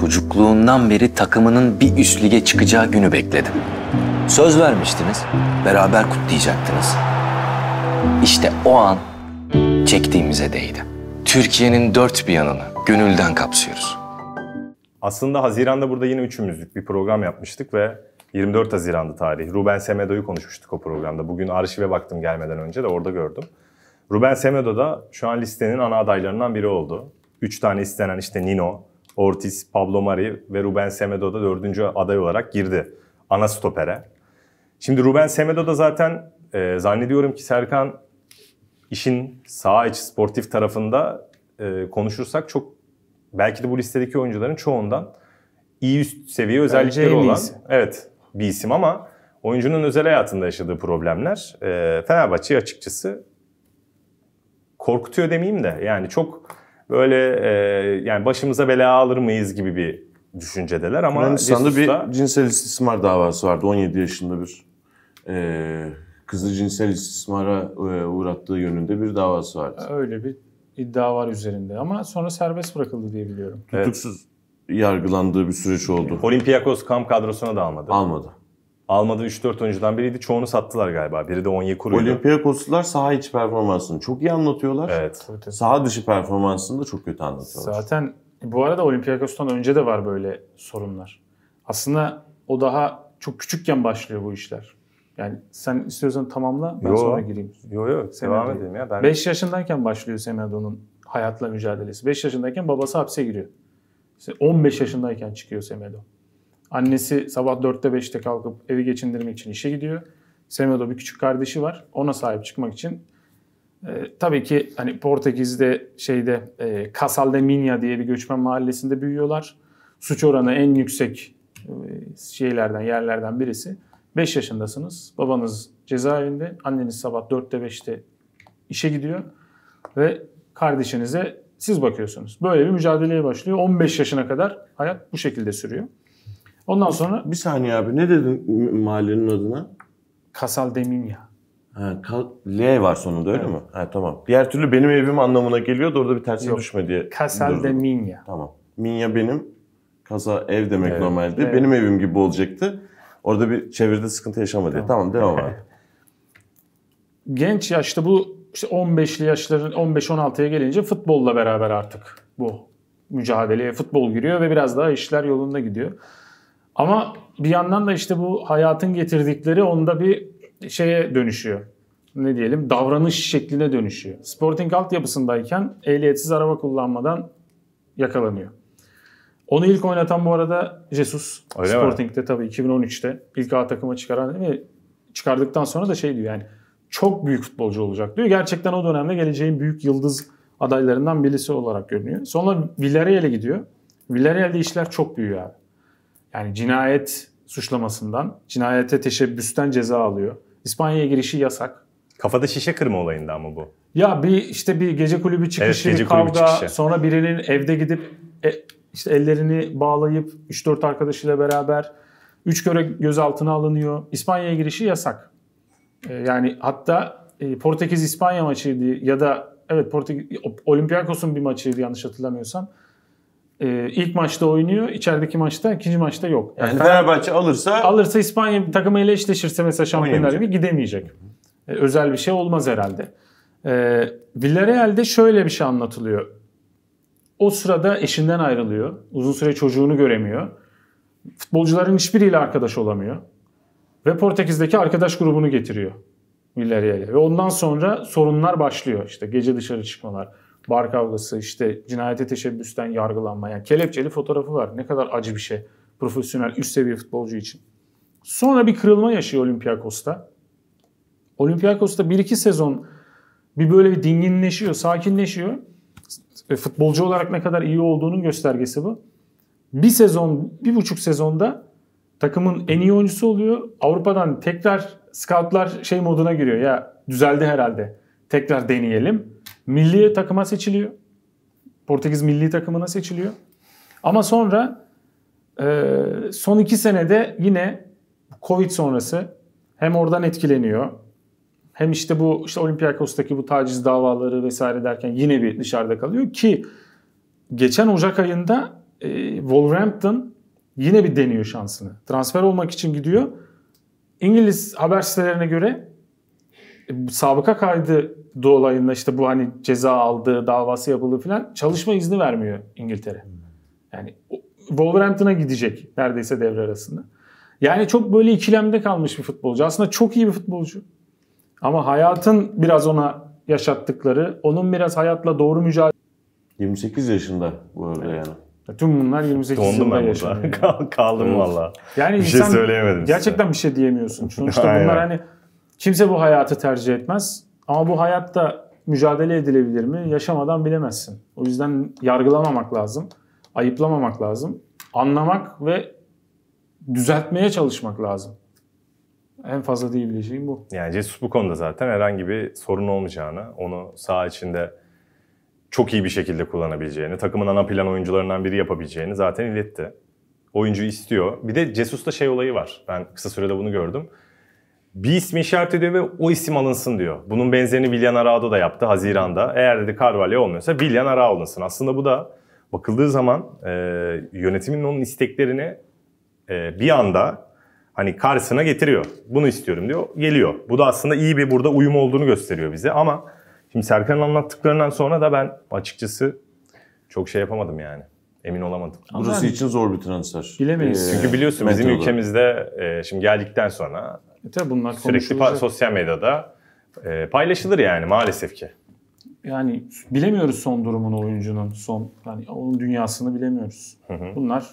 Çocukluğundan beri takımının bir üst lige çıkacağı günü bekledim. Söz vermiştiniz, beraber kutlayacaktınız. İşte o an çektiğimize değdi. Türkiye'nin dört bir yanını gönülden kapsıyoruz. Aslında Haziran'da burada yine üçümüzlük bir program yapmıştık ve 24 Haziran'dı tarih. Ruben Semedo'yu konuşmuştuk o programda. Bugün arşive baktım gelmeden önce de orada gördüm. Ruben Semedo da şu an listenin ana adaylarından biri oldu. Üç tane istenen işte Nino, Ortiz, Pablo Mari ve Ruben Semedo da dördüncü aday olarak girdi ana stopere. Şimdi Ruben Semedo da zaten e, zannediyorum ki Serkan işin sağ iç sportif tarafında e, konuşursak çok belki de bu listedeki oyuncuların çoğundan iyi üst seviye özellikleri olan iyisi. evet bir isim ama oyuncunun özel hayatında yaşadığı problemler e, Fenerbahçe'yi açıkçası korkutuyor demeyeyim de yani çok böyle e, yani başımıza bela alır mıyız gibi bir düşüncedeler ama Yunanistan'da bir cinsel istismar davası vardı. 17 yaşında bir e, kızı cinsel istismara e, uğrattığı yönünde bir davası vardı. Öyle bir iddia var üzerinde ama sonra serbest bırakıldı diye biliyorum. Evet. Tutuksuz yargılandığı bir süreç oldu. Olympiakos kamp kadrosuna da almadı. Almadı. Almadığı 3-4 oyuncudan biriydi. Çoğunu sattılar galiba. Biri de Onyekuru'ydu. Olympiakoslular saha içi performansını çok iyi anlatıyorlar. Evet. Tabii, tabii. Saha dışı performansını da çok kötü anlatıyorlar. Zaten bu arada Olympiakos'tan önce de var böyle sorunlar. Aslında o daha çok küçükken başlıyor bu işler. Yani sen istiyorsan tamamla ben Yo. sonra gireyim. Yo yo Semedo. devam edelim ya. Ben 5 yaşındayken başlıyor Semedo'nun hayatla mücadelesi. 5 yaşındayken babası hapse giriyor. İşte 15 yaşındayken çıkıyor Semedo. Annesi sabah 4'te 5'te kalkıp evi geçindirmek için işe gidiyor. Semedo bir küçük kardeşi var. Ona sahip çıkmak için e, tabii ki hani Portekiz'de şeyde e, Casal de Minha diye bir göçmen mahallesinde büyüyorlar. Suç oranı en yüksek e, şeylerden, yerlerden birisi. 5 yaşındasınız. Babanız cezaevinde. Anneniz sabah 4'te 5'te işe gidiyor ve kardeşinize siz bakıyorsunuz. Böyle bir mücadeleye başlıyor. 15 yaşına kadar hayat bu şekilde sürüyor. Ondan sonra Bir saniye abi ne dedin mahallenin adına? Casal de Minha. Ha, Kal- L var sonunda öyle mi? Ha, tamam. Diğer türlü benim evim anlamına geliyor da orada bir tersine Yok. düşme diye. Casal de durdum. Minha. Tamam. Minya benim. Kaza ev demek Evet. normalde. Evet. Benim evim gibi olacaktı. Orada bir çeviride sıkıntı yaşama diye. Tamam devam abi. Genç yaşta bu işte 15'li yaşların 15-16'ya gelince futbolla beraber artık bu mücadeleye futbol giriyor ve biraz daha işler yolunda gidiyor. Ama bir yandan da işte bu hayatın getirdikleri onda bir şeye dönüşüyor. Ne diyelim davranış şekline dönüşüyor. Sporting altyapısındayken ehliyetsiz araba kullanmadan yakalanıyor. Onu ilk oynatan bu arada Jesus. Öyle mi? Sporting'de tabii 2013'te ilk A takıma çıkaran ve çıkardıktan sonra da şey diyor yani çok büyük futbolcu olacak diyor. Gerçekten o dönemde geleceğin büyük yıldız adaylarından birisi olarak görünüyor. Sonra Villarreal'e gidiyor. Villarreal'de işler çok büyüyor abi. Yani cinayet suçlamasından, cinayete teşebbüsten ceza alıyor. İspanya'ya girişi yasak. kafada şişe kırma olayında ama bu. Ya bir işte bir gece kulübü çıkışı, Evet, gece bir kulübü kavga, çıkışı. sonra birinin evde gidip e, işte ellerini bağlayıp 3-4 arkadaşıyla beraber 3 kere gözaltına alınıyor. İspanya'ya girişi yasak. E, yani hatta e, Portekiz İspanya maçıydı ya da evet Portekiz Olympiakos'un bir maçıydı yanlış hatırlamıyorsam. E, ilk maçta oynuyor, içerideki maçta, ikinci maçta yok. Yani Fenerbahçe alırsa alırsa İspanya takımıyla eşleşirse mesela Şampiyonlar. Ligi gidemeyecek. E, özel bir şey olmaz herhalde. E, Villarreal'de şöyle bir şey anlatılıyor. O sırada eşinden ayrılıyor. Uzun süre çocuğunu göremiyor. Futbolcuların hiçbiriyle arkadaş olamıyor. Ve Portekiz'deki arkadaş grubunu getiriyor Villarreal'e. Ve ondan sonra sorunlar başlıyor. İşte gece dışarı çıkmalar, bar kavgası, işte cinayete teşebbüsten yargılanma. Yani kelepçeli fotoğrafı var. Ne kadar acı bir şey. Profesyonel, üst seviye futbolcu için. Sonra bir kırılma yaşıyor Olympiakos'ta. Olympiakos'ta 1-2 sezon bir böyle bir dinginleşiyor, sakinleşiyor. Ve futbolcu olarak ne kadar iyi olduğunun göstergesi bu. Bir sezon, bir buçuk sezonda takımın en iyi oyuncusu oluyor. Avrupa'dan tekrar scoutlar şey moduna giriyor. Ya düzeldi herhalde. Tekrar deneyelim. Milli takıma seçiliyor. Portekiz milli takımına seçiliyor. Ama sonra e, son iki senede yine Covid sonrası hem oradan etkileniyor. Hem işte bu işte Olympiakos'taki bu taciz davaları vesaire derken yine bir dışarıda kalıyor ki geçen Ocak ayında e, Wolverhampton yine bir deniyor şansını. Transfer olmak için gidiyor. İngiliz haber sitelerine göre sabıka kaydı dolayında işte bu hani ceza aldı, davası yapıldı falan çalışma izni vermiyor İngiltere. Yani Wolverhampton'a gidecek neredeyse devre arasında. Yani çok böyle ikilemde kalmış bir futbolcu. Aslında çok iyi bir futbolcu. Ama hayatın biraz ona yaşattıkları, onun biraz hayatla doğru mücadele 28 yaşında bu arada yani. Tüm bunlar 28 Dondum yılında ben yaşanıyor. yani. Kal- Kaldım Evet. valla. Yani Bir şey insan söyleyemedim size. Gerçekten bir şey diyemiyorsun. Sonuçta bunlar hani kimse bu hayatı tercih etmez. Ama bu hayatta mücadele edilebilir mi? Yaşamadan bilemezsin. O yüzden yargılamamak lazım. Ayıplamamak lazım. Anlamak ve düzeltmeye çalışmak lazım. En fazla diyebileceğim bu. Yani Jesus bu konuda zaten herhangi bir sorun olmayacağını, onu saha içinde çok iyi bir şekilde kullanabileceğini, takımın ana plan oyuncularından biri yapabileceğini zaten iletti. Oyuncu istiyor. Bir de Jesus'ta şey olayı var. Ben kısa sürede bunu gördüm. Bir ismi işaret ediyor ve o isim alınsın diyor. Bunun benzerini Willian Arao da yaptı Haziran'da. Eğer dedi Carvalho olmuyorsa Willian Arao alınsın. Aslında bu da bakıldığı zaman e, yönetimin onun isteklerini e, bir anda hani karşısına getiriyor. Bunu istiyorum diyor. Geliyor. Bu da aslında iyi bir burada uyum olduğunu gösteriyor bize ama şimdi Serkan'ın anlattıklarından sonra da ben açıkçası çok şey yapamadım yani. Emin olamadım. Burası yani- için zor bir transfer. Bilemeyiz. Çünkü biliyorsun bizim ülkemizde e, şimdi geldikten sonra E tabii bunlar sürekli sosyal medyada e, paylaşılır yani maalesef ki. Yani bilemiyoruz son durumunu oyuncunun. Son hani onun dünyasını bilemiyoruz. Bunlar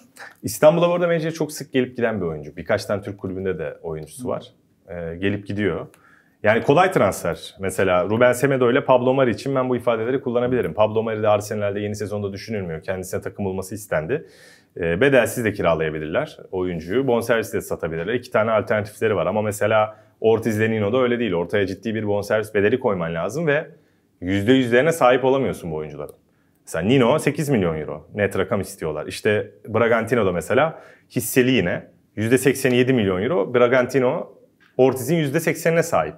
İstanbul'a bu arada Meci'ye çok sık gelip giden bir oyuncu. Birkaç tane Türk kulübünde de oyuncusu var. Ee, gelip gidiyor. Yani kolay transfer. Mesela Ruben Semedo ile Pablo Mari için ben bu ifadeleri kullanabilirim. Pablo Mari de Arsenal'de yeni sezonda düşünülmüyor. Kendisine takım bulması istendi. Ee, bedelsiz de kiralayabilirler oyuncuyu. Bonservis de satabilirler. İki tane alternatifleri var ama mesela Ortiz Lenino'da öyle değil. Ortaya ciddi bir bonservis bedeli koyman lazım ve %100'lerine sahip olamıyorsun bu oyuncuların. Mesela Nino 8 milyon euro net rakam istiyorlar. İşte Bragantino'da mesela hisseli yine %87 milyon euro. Bragantino Ortiz'in %80'ine sahip.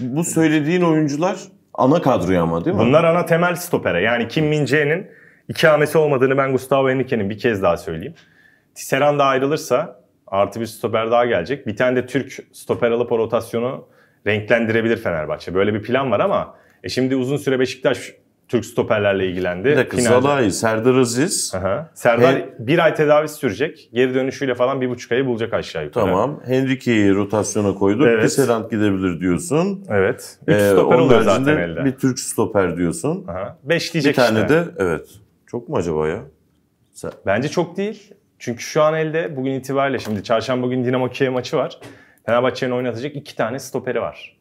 Bu söylediğin oyuncular ana kadroya ama değil mi? Bunlar ana temel stopere. Yani Kim Min-jae'nin iki hamlesi olmadığını ben Gustavo Henrique'nin bir kez daha söyleyeyim. Tisserand da ayrılırsa artı bir stoper daha gelecek. Bir tane de Türk stoper alıp o rotasyonu renklendirebilir Fenerbahçe. Böyle bir plan var ama e şimdi uzun süre Beşiktaş Türk stoperlerle ilgilendi. Bir dakika Finalde- Zalai, Serdar Aziz. Aha. Serdar He- bir ay tedavisi sürecek. Geri dönüşüyle falan bir buçuk ayı bulacak aşağı yukarı. Tamam. Henrique'yi rotasyona koyduk. Evet. Tisserand gidebilir diyorsun. Evet. Üç Ee, stoper oluyor zaten elde. Bir Türk stoper diyorsun. Aha. Beş Bir diyecek tane işte. de evet. Çok mu acaba ya? Sen- Bence çok değil. Çünkü şu an elde bugün itibariyle şimdi çarşamba gün Dinamo Kiev maçı var. Fenerbahçe'nin oynatacak iki tane stoperi var.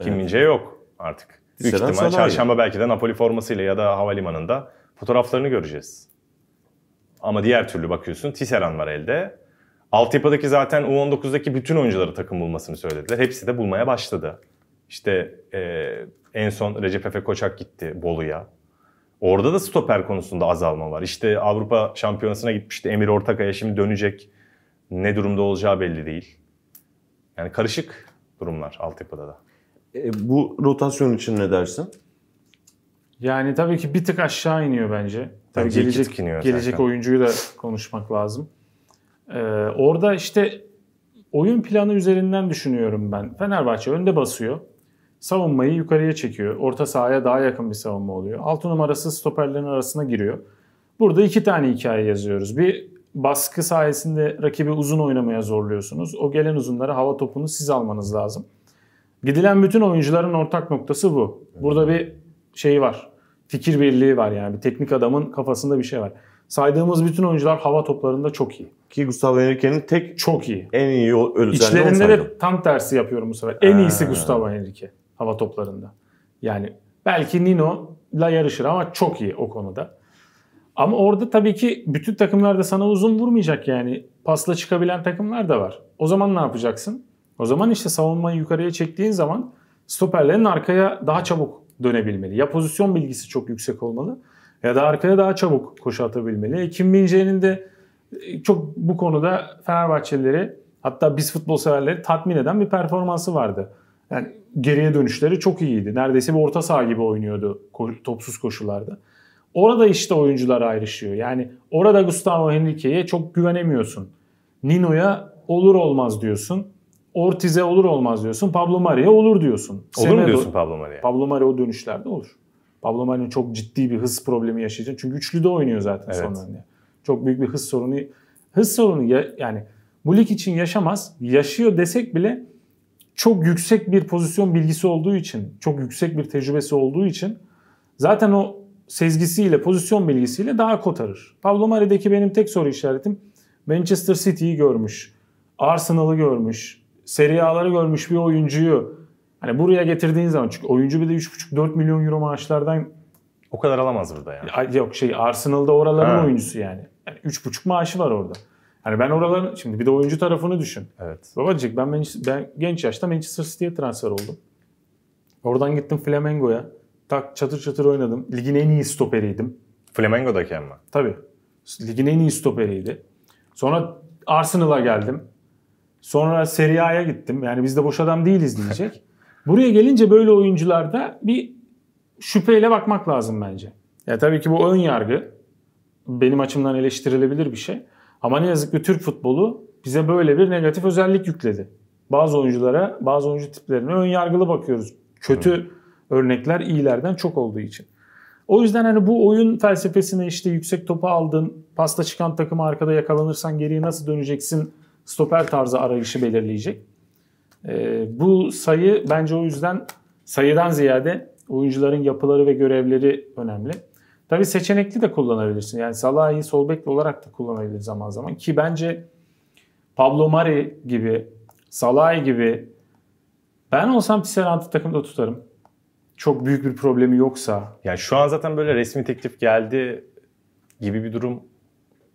Kim Min-jae yok artık. Büyük Tisserand ihtimal çarşamba belki de Napoli formasıyla ya da havalimanında fotoğraflarını göreceğiz. Ama diğer türlü bakıyorsun Tisserand var elde. Altyapıdaki zaten U19'daki bütün oyuncuları takım bulmasını söylediler. Hepsi de bulmaya başladı. İşte e, en son Recep Efe Koçak gitti Bolu'ya. Orada da stoper konusunda azalma var. İşte Avrupa Şampiyonası'na gitmişti Emir Ortakaya şimdi dönecek. Ne durumda olacağı belli değil. Yani karışık durumlar altyapıda da. E, bu rotasyon için ne dersin? Yani tabii ki bir tık aşağı iniyor bence. Tabii Bence gelecek gelecek zaten. oyuncuyu da konuşmak lazım. Ee, orada işte oyun planı üzerinden düşünüyorum ben. Fenerbahçe önde basıyor. Savunmayı yukarıya çekiyor. Orta sahaya daha yakın bir savunma oluyor. Altı numarası stoperlerin arasına giriyor. Burada iki tane hikaye yazıyoruz. Bir baskı sayesinde rakibi uzun oynamaya zorluyorsunuz. O gelen uzunları hava topunu siz almanız lazım. Gidilen bütün oyuncuların ortak noktası bu. Burada bir şey var. Fikir birliği var yani. Bir teknik adamın kafasında bir şey var. Saydığımız bütün oyuncular hava toplarında çok iyi. Ki Gustavo Henrique'nin tek Çok iyi. en iyi özelliği İçlerinde de tam tersi yapıyorum bu sefer. En iyisi. Gustavo Henrique hava toplarında. Yani belki Nino'la yarışır ama çok iyi o konuda. Ama orada tabii ki bütün takımlar da sana uzun vurmayacak yani. Pasla çıkabilen takımlar da var. O zaman ne yapacaksın? O zaman işte savunmayı yukarıya çektiğin zaman stoperlerin arkaya daha çabuk dönebilmeli. Ya pozisyon bilgisi çok yüksek olmalı ya da arkaya daha çabuk koşu atabilmeli. Kim Min-jae'nin de e, çok bu konuda Fenerbahçelileri hatta biz futbol severleri tatmin eden bir performansı vardı. Yani geriye dönüşleri çok iyiydi. Neredeyse bir orta saha gibi oynuyordu topsuz koşularda. Orada işte oyuncular ayrışıyor. Yani orada Gustavo Henrique'ye çok güvenemiyorsun. Nino'ya olur olmaz diyorsun. Ortiz'e olur olmaz diyorsun. Pablo Mari'ye olur diyorsun. Olur mu diyorsun Pablo Maria'ya? Pablo Mari o dönüşlerde olur. Pablo Mari'nin çok ciddi bir hız problemi yaşayacak. Çünkü üçlü de oynuyor zaten Evet. sonlarında. Çok büyük bir hız sorunu. Hız sorunu ya, yani bu lig için yaşamaz. Yaşıyor desek bile çok yüksek bir pozisyon bilgisi olduğu için, çok yüksek bir tecrübesi olduğu için zaten o sezgisiyle, pozisyon bilgisiyle daha kotarır. Pablo Mari'deki benim tek soru işaretim Manchester City'yi görmüş, Arsenal'ı görmüş, Serie A'ları görmüş bir oyuncuyu hani buraya getirdiğin zaman çünkü oyuncu bir de 3,5-4 milyon euro maaşlardan O kadar alamaz burada yani. Yok şey Arsenal'da oraların Ha. oyuncusu yani. yani 3,5 maaşı var orada. Hani ben oraların şimdi bir de oyuncu tarafını düşün. Evet. Babacık ben, ben genç yaşta Manchester City'ye transfer oldum. Oradan gittim Flamengo'ya. Tak çatır çatır oynadım. Ligin en iyi stoperiydim. Flamengo'daki ama. Tabii. Ligin en iyi stoperiydi. Sonra Arsenal'a geldim. Sonra Serie A'ya gittim. Yani biz de boş adam değiliz diyecek. Buraya gelince böyle oyuncularda bir şüpheyle bakmak lazım bence. Ya tabii ki bu ön yargı benim açımdan eleştirilebilir bir şey. Ama ne yazık ki Türk futbolu bize böyle bir negatif özellik yükledi. Bazı oyunculara, bazı oyuncu tiplerine ön yargılı bakıyoruz. Kötü örnekler iyilerden çok olduğu için. O yüzden hani bu oyun felsefesine işte yüksek topu aldın, pasta çıkan takımı arkada yakalanırsan geriye nasıl döneceksin stoper tarzı arayışı belirleyecek. Ee, bu sayı bence o yüzden sayıdan ziyade oyuncuların yapıları ve görevleri önemli. Tabii seçenekli de kullanabilirsin. Yani Salah'ı sol bek olarak da kullanabilir zaman zaman. Ki bence Pablo Mari gibi, Salah gibi ben olsam Tisserant'ı takımda tutarım. Çok büyük bir problemi yoksa. Yani şu an zaten böyle resmi teklif geldi gibi bir durum.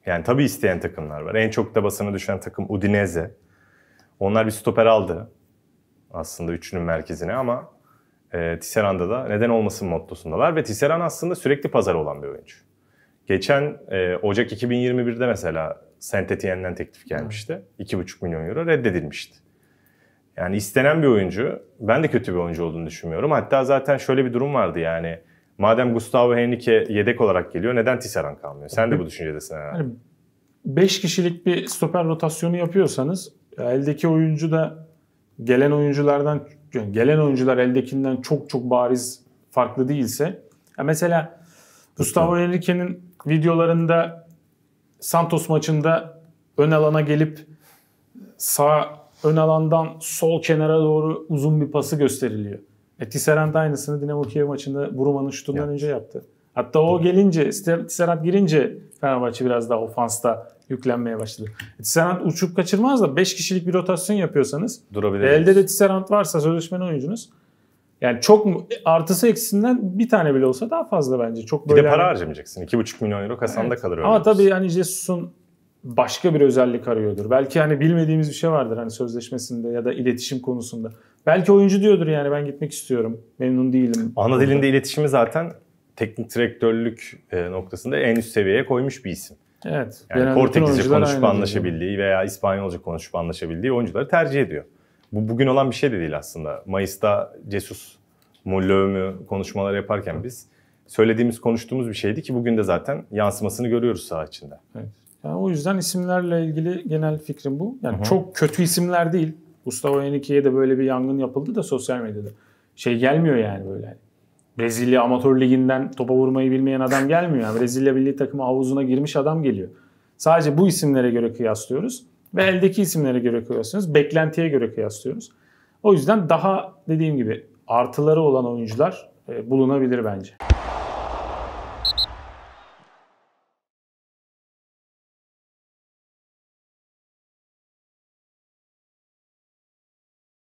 Yani tabii isteyen takımlar var. En çok da basına düşen takım Udinese. Onlar bir stoper aldı. Aslında üçünün merkezine ama e, Tisserand'da da neden olmasın mottosundalar. Ve Tisserand aslında sürekli pazar olan bir oyuncu. Geçen e, Ocak 2021'de mesela Saint Etienne'den teklif gelmişti. 2,5 milyon euro reddedilmişti. Yani istenen bir oyuncu. Ben de kötü bir oyuncu olduğunu düşünmüyorum. Hatta zaten şöyle bir durum vardı yani. Madem Gustavo Henrique yedek olarak geliyor neden Tisserand kalmıyor? Sen de bu düşüncedesin herhalde. Hani 5 kişilik bir stoper rotasyonu yapıyorsanız eldeki oyuncu da gelen oyunculardan yani gelen oyuncular eldekinden çok çok bariz farklı değilse ya mesela Gustavo Henrique'nin videolarında Santos maçında ön alana gelip sağ ön alandan sol kenara doğru uzun bir pası gösteriliyor. E, Tisserand aynısını Dinamo Kiev maçında Buruma'nın şutundan Yaptı. önce yaptı. Hatta o gelince, Tisserand girince Fenerbahçe biraz daha ofansta yüklenmeye başladı. E, Tisserand uçup kaçırmaz da 5 kişilik bir rotasyon yapıyorsanız Durabilir. elde de Tisserand varsa sözleşmeli oyuncunuz yani çok artısı eksisinden bir tane bile olsa daha fazla bence. Çok Bir böyle de para hani- harcamayacaksın. 2,5 milyon euro kasanda Evet. kalır. Ama tabii hani Jesus'un başka bir özellik arıyordur. Belki hani bilmediğimiz bir şey vardır hani sözleşmesinde ya da iletişim konusunda. Belki oyuncu diyordur yani ben gitmek istiyorum. Memnun değilim. Ana dilinde iletişimi zaten teknik direktörlük e, noktasında en üst seviyeye koymuş bir isim. Evet. Yani Portekizce konuşup anlaşabildiği veya İspanyolca konuşup anlaşabildiği oyuncuları tercih ediyor. Bu bugün olan bir şey de değil aslında. Mayıs'ta Jesus mu, mü konuşmalar yaparken biz söylediğimiz, konuştuğumuz bir şeydi ki bugün de zaten yansımasını görüyoruz saha içinde. Evet. Yani o yüzden isimlerle ilgili genel fikrim bu. Yani çok kötü isimler değil. Gustavo Henrique'ye de böyle bir yangın yapıldı da sosyal medyada. Şey gelmiyor yani böyle. Brezilya Amatör Ligi'nden topa vurmayı bilmeyen adam gelmiyor. Yani Brezilya milli takımı havuzuna girmiş adam geliyor. Sadece bu isimlere göre kıyaslıyoruz. Ve eldeki isimlere göre kıyaslıyoruz. Beklentiye göre kıyaslıyoruz. O yüzden daha dediğim gibi artıları olan oyuncular e, bulunabilir bence.